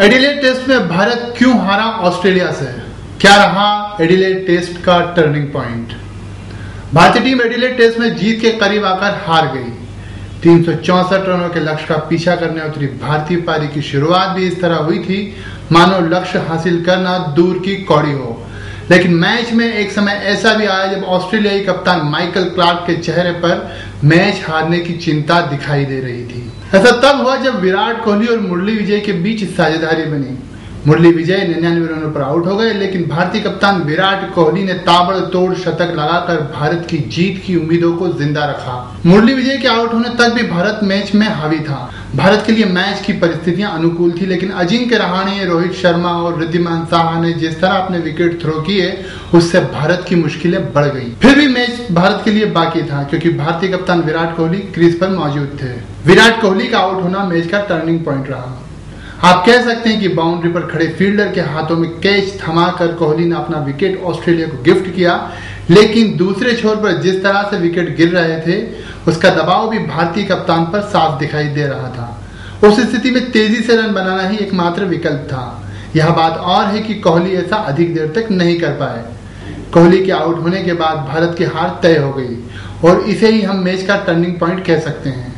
Adelaide test में भारत क्यों हारा ऑस्ट्रेलिया से? क्या रहा एडिलेड टेस्ट का टर्निंग पॉइंट भारतीय टीम एडिलेड टेस्ट में जीत के करीब आकर हार गई। तीन रनों के लक्ष्य का पीछा करने उतरी भारतीय पारी की शुरुआत भी इस तरह हुई थी। मानो लक्ष्य हासिल करना दूर की कौड़ी हो। लेकिन मैच में एक समय ऐसा भी आया जब ऑस्ट्रेलियाई कप्तान माइकल क्लार्क के चेहरे पर मैच हारने की चिंता दिखाई दे रही थी। ऐसा तब हुआ जब विराट कोहली और मुरली विजय के बीच साझेदारी बनी। मुरली विजय निन्यानवे रनों पर आउट हो गए, लेकिन भारतीय कप्तान विराट कोहली ने ताबड़तोड़ शतक लगाकर भारत की जीत की उम्मीदों को ज़िंदा रखा। मुरली विजय के आउट होने तक भी भारत मैच में हावी था। भारत के लिए मैच की परिस्थितियाँ अनुकूल थी, लेकिन अजिंक्य रहाणे, रोहित शर्मा और रिद्धिमान साहा ने जिस तरह अपने विकेट थ्रो किए, उससे भारत की मुश्किलें बढ़ गई। फिर भी मैच भारत के लिए बाकी था, क्योंकि भारतीय कप्तान विराट कोहली क्रीज पर मौजूद थे। विराट कोहली का आउट होना मैच का टर्निंग पॉइंट रहा। आप कह सकते हैं कि बाउंड्री पर खड़े फील्डर के हाथों में कैच थमाकर कोहली ने अपना विकेट ऑस्ट्रेलिया को गिफ्ट किया। लेकिन दूसरे छोर पर जिस तरह से विकेट गिर रहे थे, उसका दबाव भी भारतीय कप्तान पर साफ़ दिखाई दे रहा था। उस स्थिति में तेज़ी से रन बनाना ही एकमात्र विकल्प था। यह बात और है कि कोहली ऐसा अधिक देर तक नहीं कर पाए। कोहली के आउट होने के बाद भारत की हार तय हो गई, और इसे ही हम मैच का टर्निंग पॉइंट कह सकते हैं।